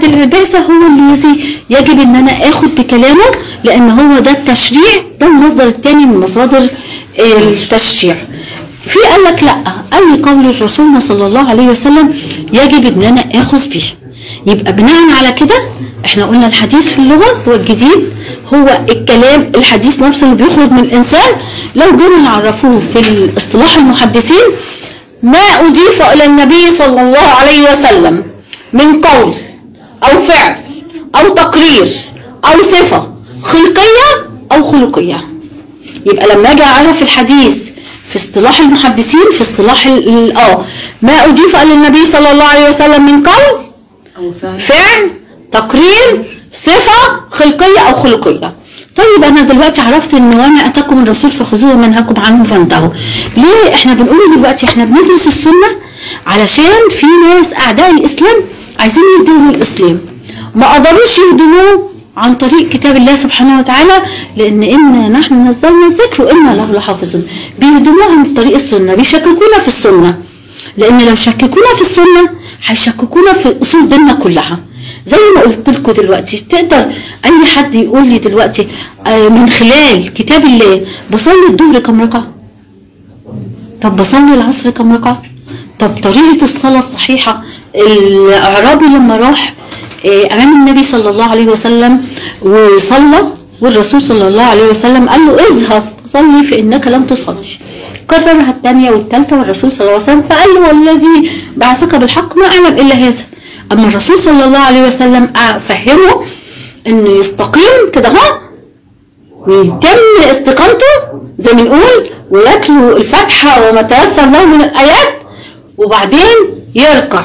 بعد البعثة هو اللي يجب إن أنا آخد بكلامه لأن هو ده التشريع ده المصدر الثاني من مصادر التشريع. في قال لك لأ اي قول رسولنا صلى الله عليه وسلم يجب إن أنا آخذ به. يبقى بناء على كده إحنا قلنا الحديث في اللغة هو الجديد هو الكلام الحديث نفسه اللي بيخرج من الإنسان. لو جينا نعرفوه في الاصطلاح المحدثين ما أضيف إلى النبي صلى الله عليه وسلم من قول أو فعل أو تقرير أو صفة خلقية أو خلقية. يبقى لما أجي أعرف الحديث في اصطلاح المحدثين في اصطلاح آه ما أضيف إلى النبي صلى الله عليه وسلم من قول أو فعل. فعل تقرير صفة خلقية أو خلقية. طيب أنا دلوقتي عرفت إن وما أتاكم من الرسول فخذوه ومنهاكم عنه فانتهوا ليه إحنا بنقول دلوقتي إحنا بندرس السنة؟ علشان في ناس أعداء الإسلام عايزين يهدموا الإسلام. ما قدروش يهدموه عن طريق كتاب الله سبحانه وتعالى لأن إنا نحن نزلنا الذكر وإنا له لحافظون. بيهدموه عن طريق السنة بيشككونا في السنة. لأن لو شككونا في السنة هيشككونا في أصول ديننا كلها. زي ما قلت لكم دلوقتي تقدر أي حد يقول لي دلوقتي آه، من خلال كتاب الله بصلي الظهر كم ركعة؟ طب بصلي العصر كم ركعة؟ طب طريقة الصلاة الصحيحة؟ الاعرابي لما راح آه، أمام النبي صلى الله عليه وسلم وصلى والرسول صلى الله عليه وسلم قال له اذهب صلي فإنك لم تصلي. كررها الثانية والثالثة والرسول صلى الله عليه وسلم فقال له والذي بعثك بالحق ما أعلم إلا هذا. أما الرسول صلى الله عليه وسلم فهمه إنه يستقيم كده اهو ويتم استقامته زي ما نقول ويتلو الفاتحه وما تيسر له من الآيات وبعدين يركع.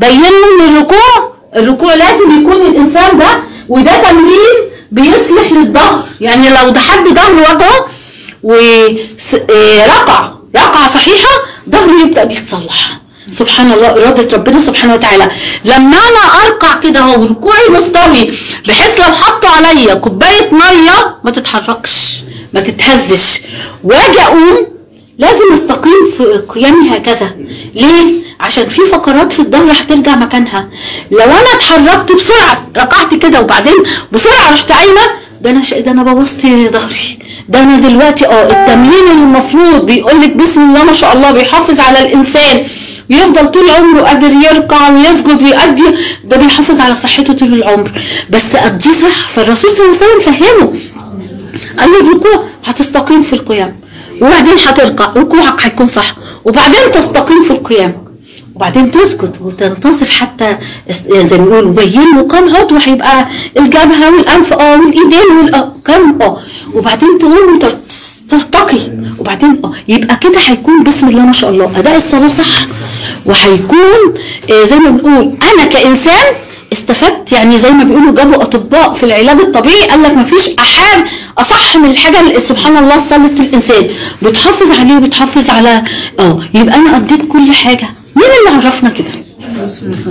بين له ان الركوع. الركوع لازم يكون الإنسان ده وده تمرين بيصلح للظهر. يعني لو ده حد ظهره وجعه وركع ركعة صحيحة ظهره يبدأ بيتصلح. سبحان الله إرادة ربنا سبحانه وتعالى. لما أنا أركع كده أهو ركوعي مستوي بحيث لو حطوا عليا كوباية مية ما تتحركش ما تتهزش. واجي أقوم لازم أستقيم في قيامي هكذا. ليه؟ عشان في فقرات في الظهر هترجع مكانها. لو أنا اتحركت بسرعة ركعت كده وبعدين بسرعة رحت قايمة ده أنا ش... ده أنا بوظت ظهري. ده أنا دلوقتي آه التمرين المفروض بيقول لك بسم الله ما شاء الله بيحافظ على الإنسان يفضل طول عمره قادر يركع ويسجد ويأدي ده بيحافظ على صحته طول العمر. بس أديه صح فالرسول صلى الله عليه وسلم فهمه. قال له الركوع هتستقيم في القيام وبعدين هتركع ركوعك هيكون صح وبعدين تستقيم في القيام. وبعدين تسجد وتنتصر حتى زي ما بيقولوا بين له كم عضو هيبقى الجبهه والانف آه والإيدين والكم آه وبعدين تقوم ترتقي. وبعدين آه يبقى كده هيكون بسم الله ما شاء الله. أداء الصلاة صح. وهيكون آه زي ما بنقول أنا كإنسان استفدت. يعني زي ما بيقولوا جابوا أطباء في العلاج الطبيعي. قال لك مفيش احاد أصح من الحاجة اللي سبحان الله صلت الإنسان. بتحافظ عليه وبتحافظ على آه يبقى أنا قضيت كل حاجة. مين اللي عرفنا كده؟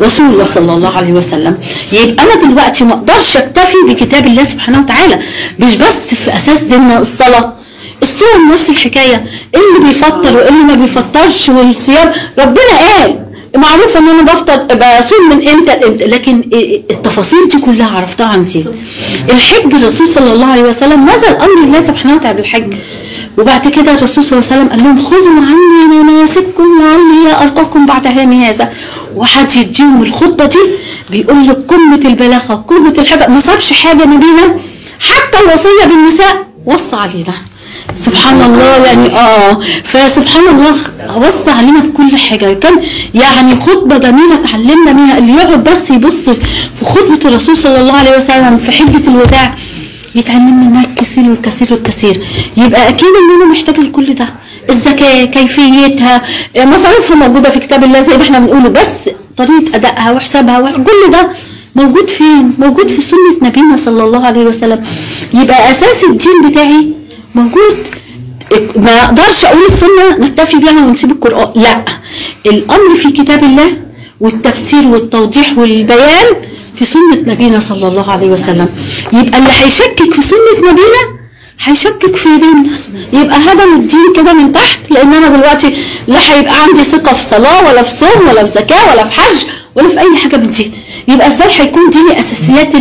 رسول الله صلى الله عليه وسلم. يبقى أنا دلوقتي ما أقدرش أكتفي بكتاب الله سبحانه وتعالى. مش بس في أساس ديننا الصلاة. الصوم نفس الحكاية. اللي بيفطر واللي ما بيفطرش والصيام. ربنا قال. معروف إن أنا بفطر بصوم من إمتى لإمتى. لكن التفاصيل دي كلها عرفتها عن الحج الرسول صلى الله عليه وسلم نزل أمر الله سبحانه وتعالى بالحج. وبعد كده الرسول صلى الله عليه وسلم قال لهم خذوا عني مناسككم لعلي أرقاكم بعد عامي هذا. وحد يديهم الخطبة دي بيقول لك قمة البلاغة قمة الحاجة ما صابش حاجة نبينا. حتى الوصية بالنساء وصى علينا. سبحان الله يعني آه. فسبحان الله وصى علينا في كل حاجة. كان يعني خطبة جميلة اتعلمنا منها اللي يقعد بس يبص في خطبة الرسول صلى الله عليه وسلم في حجة الوداع. يتعلم منها الكثير والكثير والكثير. يبقى أكيد إن أنا محتاجة لكل ده. الزكاه كيفيتها مصاريفها موجودة في كتاب الله زي ما إحنا بنقوله بس طريقة أدائها وحسابها وكل ده موجود فين؟ موجود في سنة نبينا صلى الله عليه وسلم. يبقى أساس الدين بتاعي موجود. ما أقدرش أقول السنة نكتفي بيها ونسيب القرآن. لا. الأمر في كتاب الله والتفسير والتوضيح والبيان في سنة نبينا صلى الله عليه وسلم. يبقى اللي هيشكك في سنة نبينا هيشكك في دين يبقى هدم الدين كده من تحت لأن أنا دلوقتي لا هيبقى عندي ثقة في صلاة ولا في صوم ولا في زكاة ولا في حج ولا في أي حاجة من دي. يبقى إزاي هيكون ديني أساسيات